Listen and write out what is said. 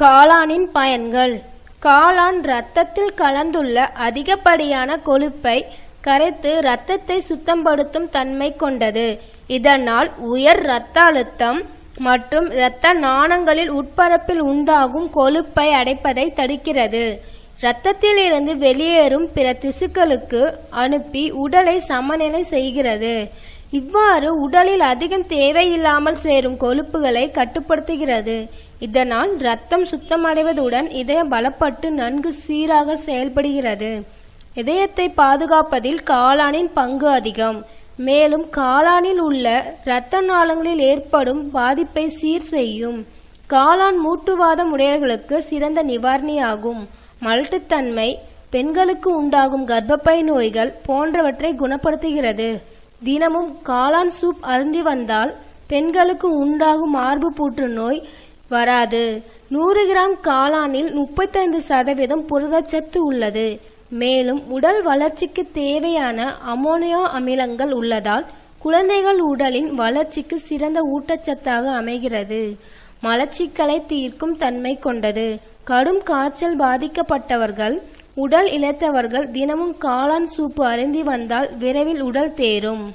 காளானின் பயன்கள். காளான் இரத்தத்தில் கலந்துள்ள அதிகப்படியான கொழுப்பை கரைத்து இரத்தத்தை சுத்தப்படுத்தும் தன்மை கொண்டது. இதனால் உயர் இரத்த அழுத்தம் மற்றும் இரத்த நாணங்களில் உட்பரப்பில் உண்டாகும் கொழுப்பை அடைப்பதை தடுக்கிறது. இரத்தத்தில் இருந்து வெளியேறும் பிற திசுக்களுக்கு அனுப்பி உடலை சமநிலை செய்கிறது. இவ்வாறு உடலில் அதிகம் தேவையில்லாமல் சேரும் கொழுப்புகளை கட்டுப்படுத்துகிறது. இதனால் இரத்தம் சுத்தமடைவதுடன் இதயம் பலப்பட்டு நன்கு சீராக செயல்படுகிறது. இதயத்தை பாதுகாப்பதில் காளானின் பங்கு அதிகம். மேலும் காளானில் உள்ள இரத்த நாளங்களில் ஏற்படும் பாதிப்பை சீர் செய்யும். காளான் மூட்டுவாதம் உடையவர்களுக்கு சிறந்த நிவாரணியாகும். மலட்டுத்தன்மை பெண்களுக்கு உண்டாகும் கர்ப்பப்பை நோய்கள் போன்றவற்றை குணப்படுத்துகிறது. தினமும் காளான் சூப் அருந்தி வந்தால் பெண்களுக்கு உண்டாகும் மார்பு புற்றுநோய் வராது. நூறு கிராம் காளானில் முப்பத்தைந்து சதவீதம் புரதச்சத்து உள்ளது. மேலும் உடல் வளர்ச்சிக்கு தேவையான அமோனியா அமிலங்கள் உள்ளதால் குழந்தைகள் உடலின் வளர்ச்சிக்கு சிறந்த ஊட்டச்சத்தாக அமைகிறது. மலச்சிக்கலை தீர்க்கும் தன்மை கொண்டது. கடும் காய்ச்சல் பாதிக்கப்பட்டவர்கள் உடல் இழைத்தவர்கள் தினமும் காளான் சூப்பு அருந்தி வந்தால் விரைவில் உடல் தேரும்.